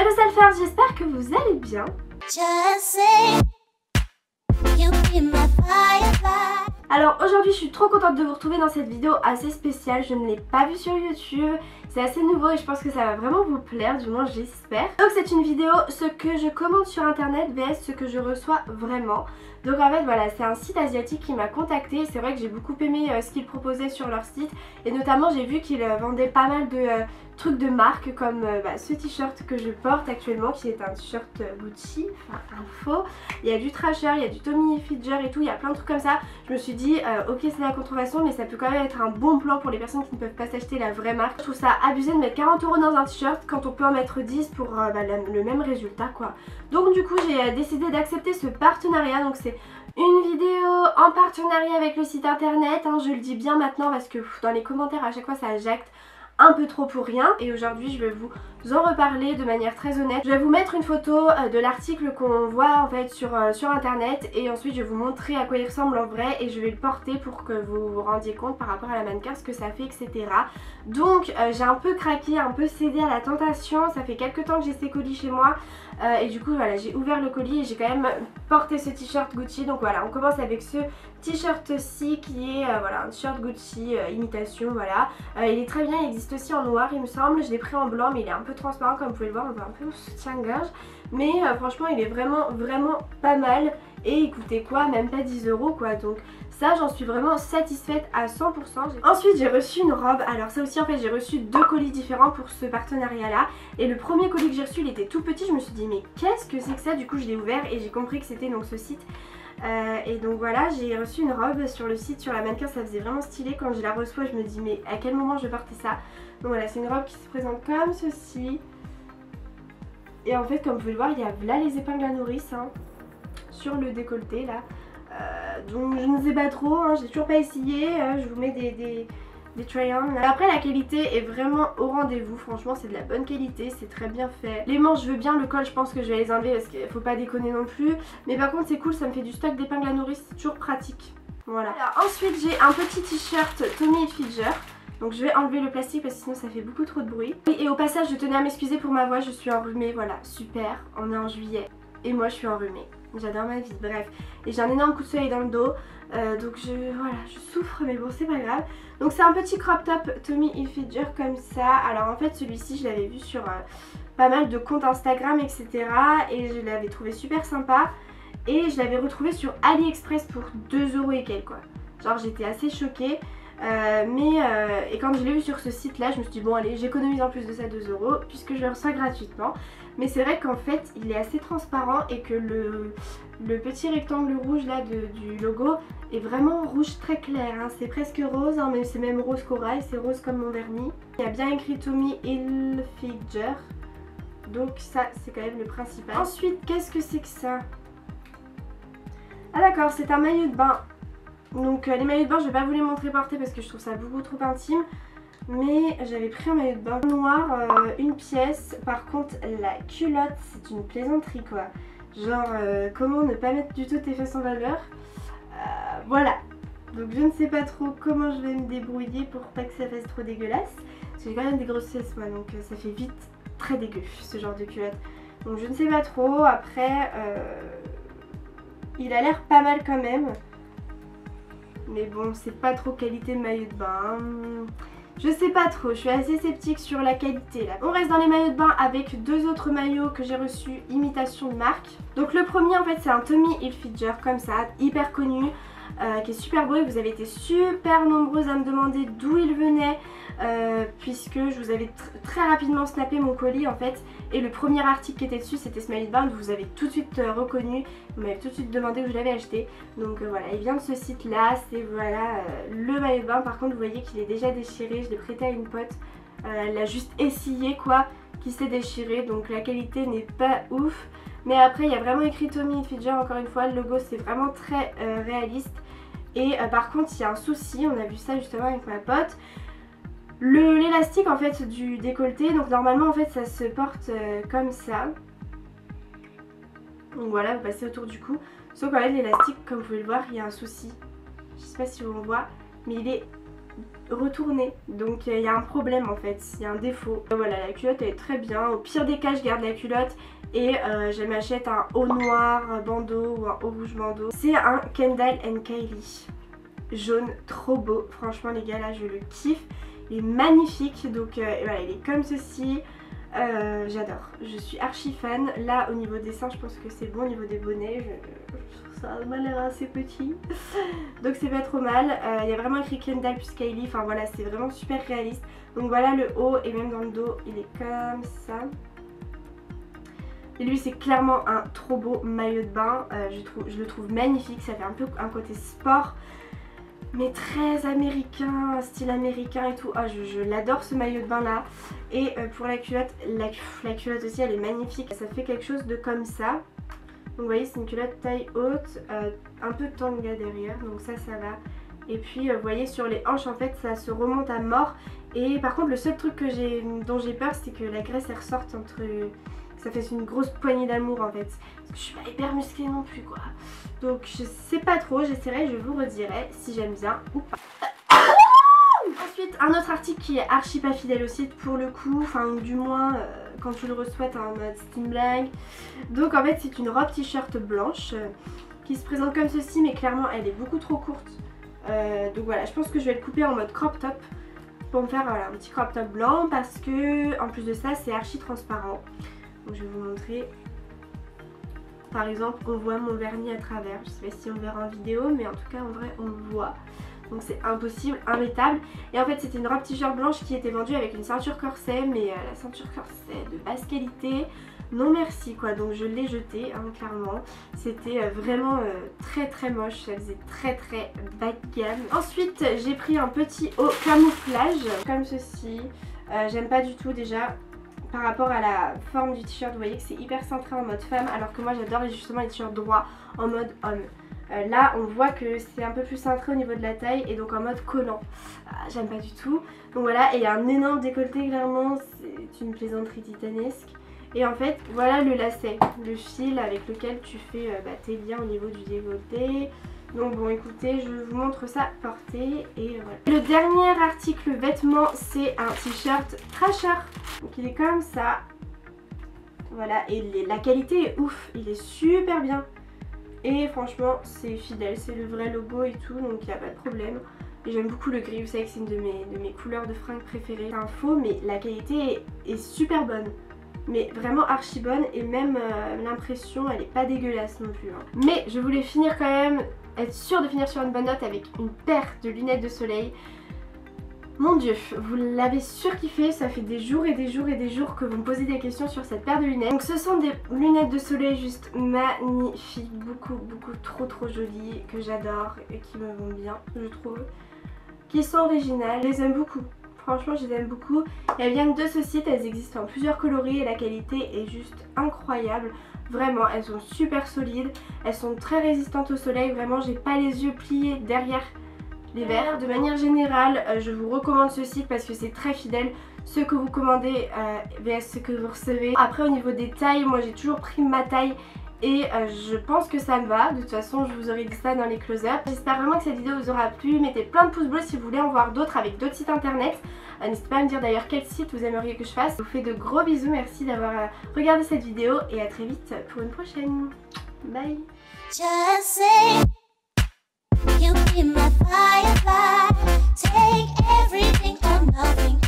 Hello Salford, j'espère que vous allez bien. Alors aujourd'hui je suis trop contente de vous retrouver dans cette vidéo assez spéciale, je ne l'ai pas vue sur YouTube, c'est assez nouveau et je pense que ça va vraiment vous plaire, du moins j'espère. Donc c'est une vidéo ce que je commande sur internet vs ce que je reçois vraiment. Donc en fait voilà c'est un site asiatique qui m'a contacté, c'est vrai que j'ai beaucoup aimé euh, ce qu'ils proposaient sur leur site et notamment j'ai vu qu'ils euh, vendaient pas mal de euh, trucs de marque comme bah, ce t-shirt que je porte actuellement qui est un t-shirt Gucci, enfin un faux. Il y a du Trasher, il y a du Tommy Hilfiger et tout, il y a plein de trucs comme ça. Je me suis dit ok c'est la contrefaçon mais ça peut quand même être un bon plan pour les personnes qui ne peuvent pas s'acheter la vraie marque. Je trouve ça abusé de mettre 40 euros dans un t-shirt quand on peut en mettre 10 pour bah, le même résultat quoi. Donc du coup j'ai décidé d'accepter ce partenariat donc c'est une vidéo en partenariat avec le site internet, hein, je le dis bien maintenant parce que dans les commentaires à chaque fois ça jacte un peu trop pour rien. Et aujourd'hui je vais vous en reparler de manière très honnête. Je vais vous mettre une photo euh, de l'article qu'on voit en fait sur, euh, sur internet. Et ensuite je vais vous montrer à quoi il ressemble en vrai. Et je vais le porter pour que vous vous rendiez compte par rapport à la mannequin ce que ça fait etc. Donc euh, j'ai un peu craqué, un peu cédé à la tentation, ça fait quelques temps que j'ai ces colis chez moi. Et du coup voilà j'ai ouvert le colis et j'ai quand même porté ce t-shirt Gucci. Donc voilà on commence avec ce t-shirt-ci qui est voilà un t-shirt Gucci imitation voilà. Il est très bien il existe aussi en noir il me semble. Je l'ai pris en blanc mais il est un peu transparent comme vous pouvez le voir, on voit un peu le soutien-gorge. Mais euh, franchement il est vraiment vraiment pas mal. Et il coûtait quoi? Même pas 10 euros quoi. Donc ça j'en suis vraiment satisfaite à 100%. Ensuite j'ai reçu une robe, alors ça aussi en fait j'ai reçu deux colis différents pour ce partenariat là et le premier colis que j'ai reçu il était tout petit, je me suis dit mais qu'est-ce que c'est que ça? Du coup je l'ai ouvert et j'ai compris que c'était donc ce site euh, et donc voilà j'ai reçu une robe sur le site sur la mannequin ça faisait vraiment stylé quand je la reçois je me dis mais à quel moment je vais porter ça? Donc voilà, c'est une robe qui se présente comme ceci. Et en fait, comme vous pouvez le voir, il y a là les épingles à nourrice hein, sur le décolleté là. Euh, donc je ne sais pas trop, hein, j'ai toujours pas essayé. Hein, je vous mets des, des, des try-on. Après la qualité est vraiment au rendez-vous, franchement c'est de la bonne qualité, c'est très bien fait. Les manches je veux bien, le col je pense que je vais les enlever parce qu'il faut pas déconner non plus. Mais par contre c'est cool, ça me fait du stock d'épingles à nourrice, c'est toujours pratique. Voilà. ensuite j'ai un petit t-shirt Tommy Hilfiger. Donc je vais enlever le plastique parce que sinon ça fait beaucoup trop de bruit. Et au passage je tenais à m'excuser pour ma voix, je suis enrhumée, voilà, super, on est en juillet et moi je suis enrhumée. J'adore ma vie, bref. Et j'ai un énorme coup de soleil dans le dos, euh, donc je, voilà, je souffre mais bon c'est pas grave. Donc c'est un petit crop top Tommy Hilfiger comme ça. Alors en fait celui-ci je l'avais vu sur euh, pas mal de comptes Instagram etc. Et je l'avais trouvé super sympa. Et je l'avais retrouvé sur AliExpress pour 2 euros et quelques quoi. Genre j'étais assez choquée. Euh, mais euh, et quand je l'ai vu sur ce site là je me suis dit bon allez j'économise en plus de ça 2 euros puisque je le reçois gratuitement. Mais c'est vrai qu'en fait il est assez transparent et que le, le petit rectangle rouge là du logo est vraiment rouge très clair hein. c'est presque rose hein, mais c'est même rose corail c'est rose comme mon vernis. Il y a bien écrit Tommy Hilfiger. Donc ça c'est quand même le principal. Ensuite qu'est-ce que c'est que ça? Ah d'accord c'est un maillot de bain donc euh, les maillots de bain je vais pas vous les montrer porter parce que je trouve ça beaucoup trop intime. Mais j'avais pris un maillot de bain noir, euh, une pièce. Par contre la culotte c'est une plaisanterie quoi. Genre euh, comment ne pas mettre du tout tes fesses en valeur? voilà. Donc je ne sais pas trop comment je vais me débrouiller pour pas que ça fasse trop dégueulasse. Parce que j'ai quand même des grosses fesses moi donc ça fait vite très dégueu ce genre de culotte. Donc je ne sais pas trop. Après il a l'air pas mal quand même. Mais bon, c'est pas trop qualité maillot de bain. Je sais pas trop, je suis assez sceptique sur la qualité là. On reste dans les maillots de bain avec deux autres maillots que j'ai reçus imitation de marque. Donc le premier en fait c'est un Tommy Hilfiger comme ça, hyper connu. Euh, qui est super beau et vous avez été super nombreuses à me demander d'où il venait euh, puisque je vous avais très rapidement snappé mon colis en fait. Et le premier article qui était dessus c'était ce maillot de vous avez tout de suite euh, reconnu, vous m'avez tout de suite demandé où je l'avais acheté. Donc voilà il vient de ce site là, c'est voilà le maillot de bain. Par contre vous voyez qu'il est déjà déchiré, je l'ai prêté à une pote, elle l'a juste essayé quoi qui s'est déchiré. Donc la qualité n'est pas ouf mais après il y a vraiment écrit Tommy Hilfiger encore une fois, le logo c'est vraiment très réaliste et euh, par contre il y a un souci, on a vu ça justement avec ma pote. L'élastique en fait du décolleté, donc normalement en fait ça se porte euh, comme ça. Donc voilà, vous passez autour du cou. Sauf qu'en fait l'élastique, comme vous pouvez le voir, il y a un souci. Je sais pas si on voit, mais il est retournée donc il y a un problème en fait, il y a un défaut. Voilà la culotte elle est très bien, au pire des cas je garde la culotte et euh, je m'achète un haut noir bandeau ou un haut rouge bandeau. C'est un Kendall Kylie jaune trop beau, franchement les gars là je le kiffe, il est magnifique donc euh, voilà il est comme ceci. Euh, j'adore, je suis archi fan. Là au niveau des seins je pense que c'est bon, au niveau des bonnets, ça m'a l'air assez petit. Donc c'est pas trop mal. Il y a vraiment écrit Kendall plus Kylie. Enfin voilà, c'est vraiment super réaliste. Donc voilà le haut et même dans le dos, il est comme ça. Et lui c'est clairement un trop beau maillot de bain. Euh, je, le trouve magnifique. Ça fait un peu un côté sport. Mais très américain, style américain et tout. Ah, je, l'adore ce maillot de bain là. Et euh, pour la culotte, la, culotte aussi elle est magnifique. Ça fait quelque chose de comme ça. Donc vous voyez c'est une culotte taille haute, euh, un peu de tanga derrière, donc ça ça va. Et puis vous voyez sur les hanches en fait ça se remonte à mort. Et par contre le seul truc que dont j'ai peur c'est que la graisse elle ressorte entre... Ça fait une grosse poignée d'amour en fait. Parce que je suis pas hyper musclée non plus quoi. Donc je sais pas trop, j'essaierai, je vous redirai si j'aime bien ou pas. Ensuite un autre article qui est archi pas fidèle aussi pour le coup, enfin du moins... Euh, quand tu le reçois en mode steam blank. Donc en fait c'est une robe t-shirt blanche euh, qui se présente comme ceci mais clairement elle est beaucoup trop courte. Euh, donc voilà je pense que je vais le couper en mode crop top pour me faire un petit crop top blanc parce que en plus de ça c'est archi transparent. Je vais vous montrer. Par exemple on voit mon vernis à travers. Je sais pas si on verra en vidéo mais en tout cas en vrai on le voit donc c'est impossible, immétable. Et en fait c'était une robe t-shirt blanche qui était vendue avec une ceinture corset, mais euh, la ceinture corset de basse qualité, non merci quoi, donc je l'ai jetée hein, clairement. C'était euh, vraiment euh, très très moche, ça faisait très très bas. Ensuite j'ai pris un petit haut camouflage comme ceci, j'aime pas du tout déjà par rapport à la forme du t-shirt, vous voyez que c'est hyper centré en mode femme alors que moi j'adore justement les t-shirts droits en mode homme. Euh, là on voit que c'est un peu plus cintré au niveau de la taille et donc en mode collant. Ah, j'aime pas du tout. Donc voilà, et il y a un énorme décolleté clairement, c'est une plaisanterie titanesque. Et en fait, voilà le lacet, le fil avec lequel tu fais euh, bah, tes liens au niveau du décolleté. Donc bon écoutez, je vous montre ça porté et voilà. Le dernier article vêtement, c'est un t-shirt Trasher. Donc il est comme ça. Voilà, et la qualité est ouf, il est super bien. Et franchement c'est fidèle, c'est le vrai logo et tout donc il n'y a pas de problème. Et j'aime beaucoup le gris, vous savez que c'est une de mes, de mes couleurs de fringues préférées. C'est un faux mais la qualité est, super bonne. Mais vraiment archi bonne et même euh, l'impression elle est pas dégueulasse non plus. Hein. Mais je voulais finir quand même, être sûre de finir sur une bonne note avec une paire de lunettes de soleil. Mon dieu, vous l'avez surkiffé, ça fait des jours et des jours et des jours que vous me posez des questions sur cette paire de lunettes. Donc ce sont des lunettes de soleil juste magnifiques, beaucoup beaucoup trop trop jolies, que j'adore et qui me vont bien je trouve. Qui sont originales, je les aime beaucoup. Franchement je les aime beaucoup. Elles viennent de ce site, elles existent en plusieurs coloris et la qualité est juste incroyable. Vraiment, elles sont super solides, elles sont très résistantes au soleil, vraiment j'ai pas les yeux pliés derrière les verres. De manière générale, euh, je vous recommande ce site parce que c'est très fidèle. Ce que vous commandez euh, ce que vous recevez. Après au niveau des tailles, moi j'ai toujours pris ma taille et euh, je pense que ça me va. De toute façon, je vous aurai dit ça dans les close-up. J'espère vraiment que cette vidéo vous aura plu. Mettez plein de pouces bleus si vous voulez en voir d'autres avec d'autres sites internet. N'hésitez pas à me dire d'ailleurs quel site vous aimeriez que je fasse. Je vous fais de gros bisous. Merci d'avoir regardé cette vidéo et à très vite pour une prochaine. Bye my firefly. Take everything nothing.